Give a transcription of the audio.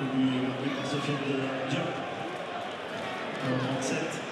au but marqué par Sofiane Diop. En 37.